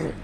Yeah.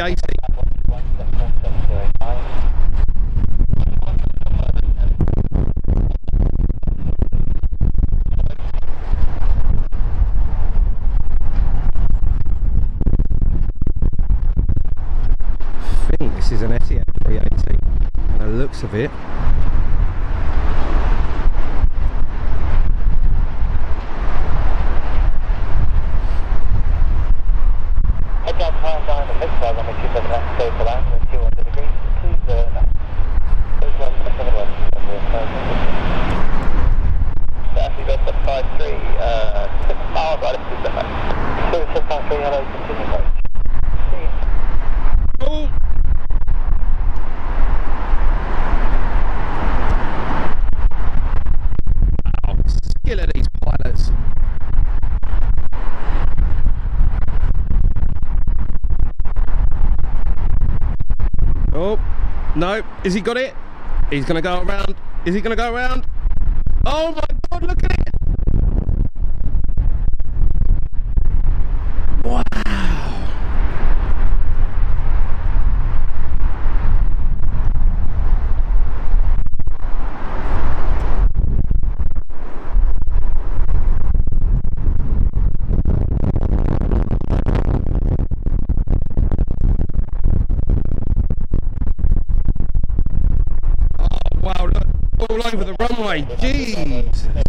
I think this is an SEF 380 the looks of it Is he got it? He's going to go around. Is he going to go around? Oh my games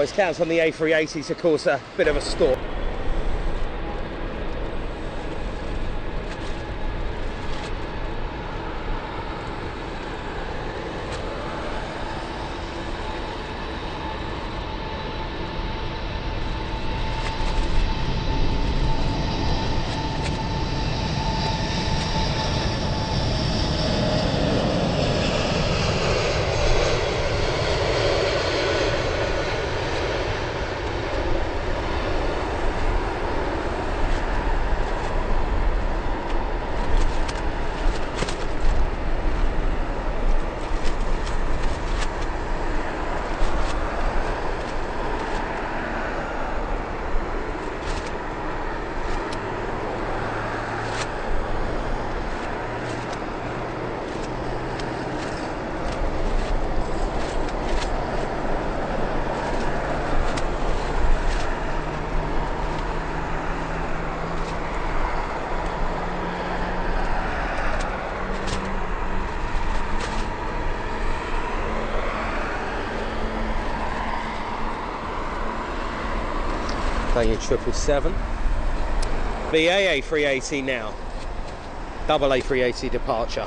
Always counts on the A380 of course, a bit of a storm. Playing your triple seven. BAA 380 now. Double A 380 departure.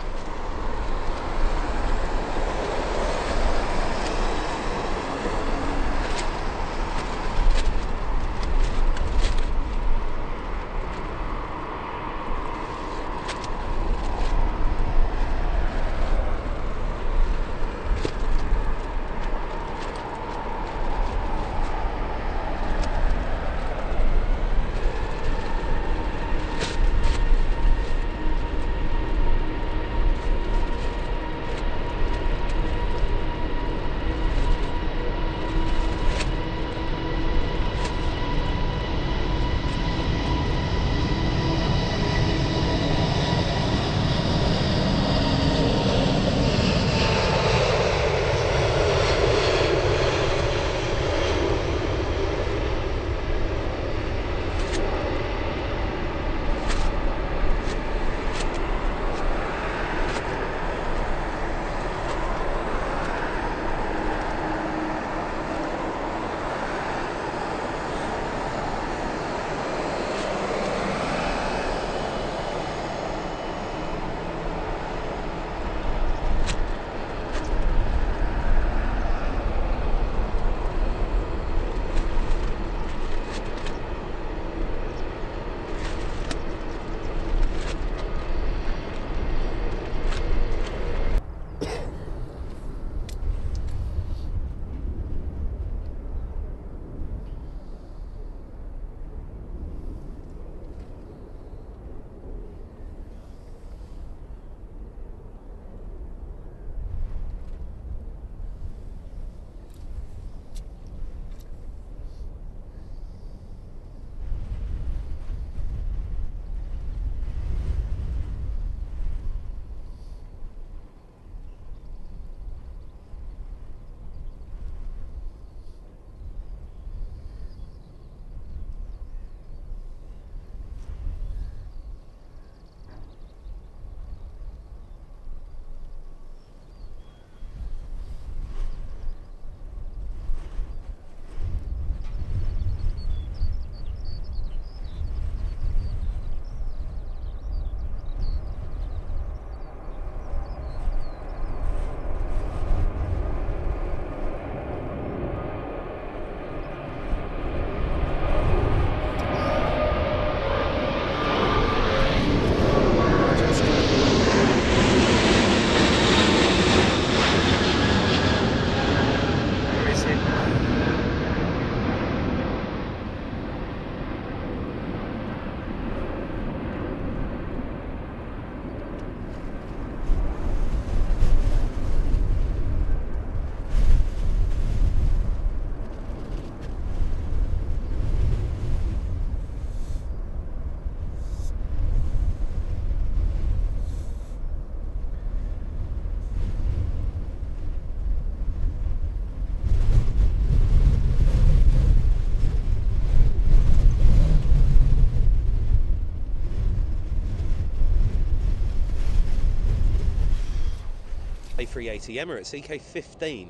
A380 Emirates EK15.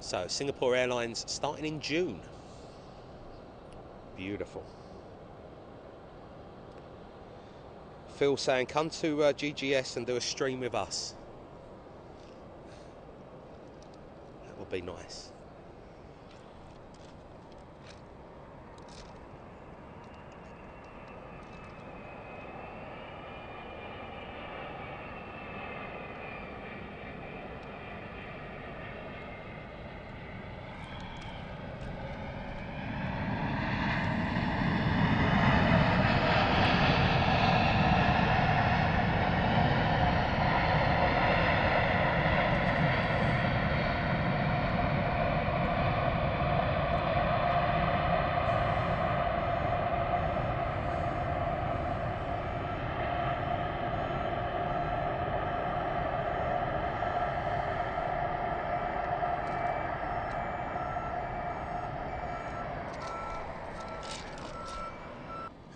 So, Singapore Airlines starting in June. Beautiful. Phil saying, come to uh, GGS and do a stream with us. That would be nice.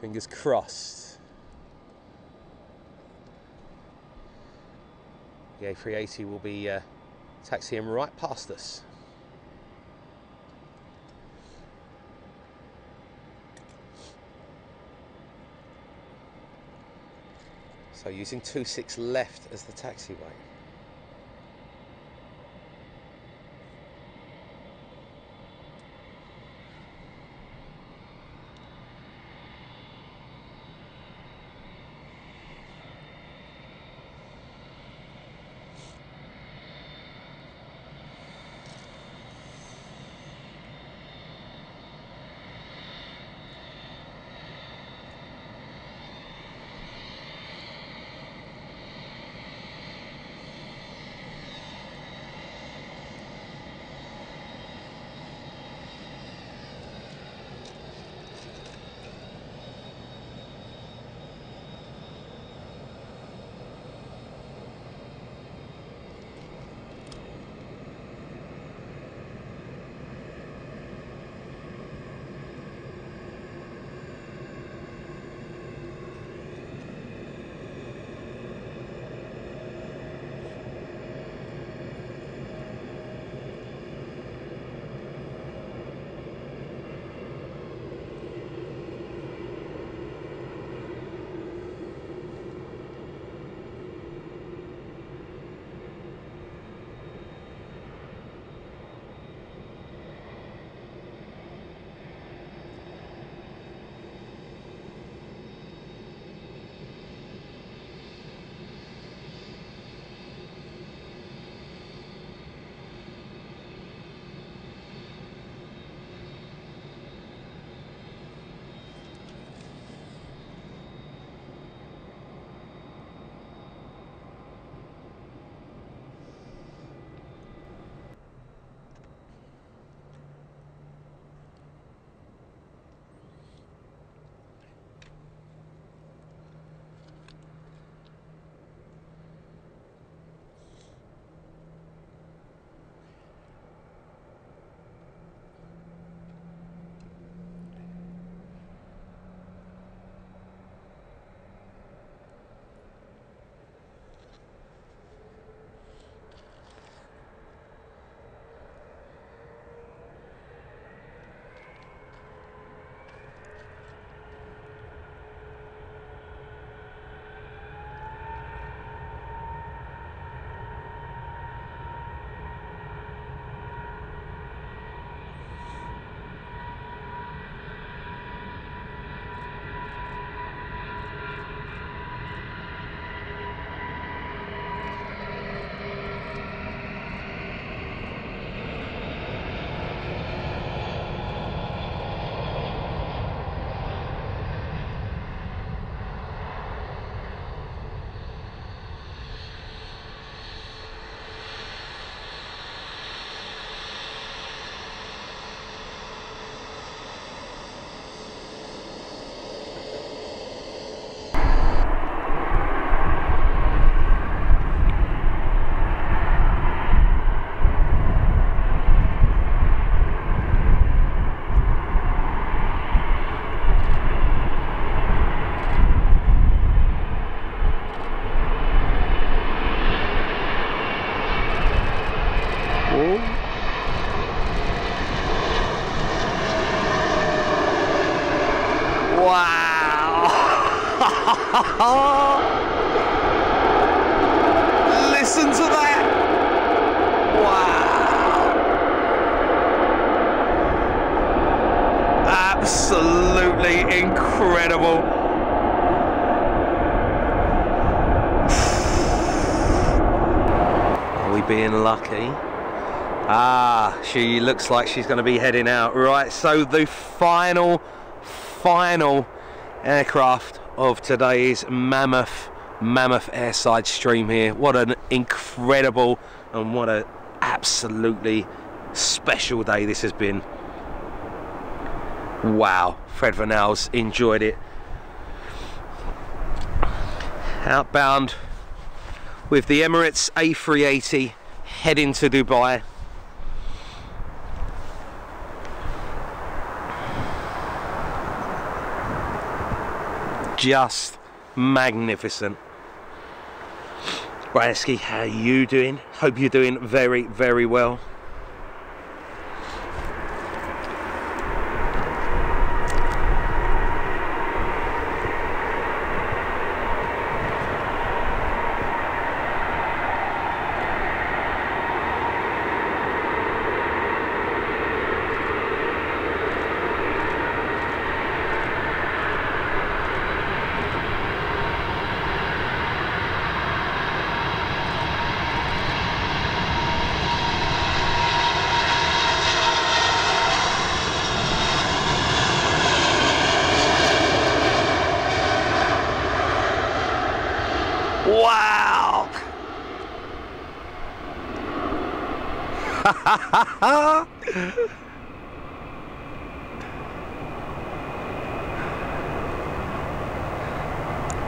Fingers crossed. The A380 will be uh, taxiing right past us. So using 26 left as the taxiway. Listen to that! Wow! Absolutely incredible. Are we being lucky? Ah, she looks like she's going to be heading out. Right, so the final, final aircraft of today's mammoth, mammoth airside stream here. What an incredible and what an absolutely special day this has been. Wow, Fred Vernels enjoyed it. Outbound with the Emirates A380 heading to Dubai. Just magnificent. Right, how are you doing? Hope you're doing very, very well. Wow!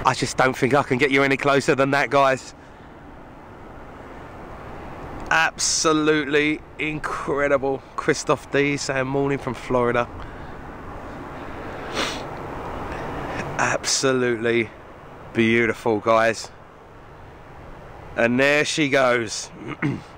I just don't think I can get you any closer than that, guys. Absolutely incredible. Christoph D saying morning from Florida. Absolutely beautiful, guys. And there she goes.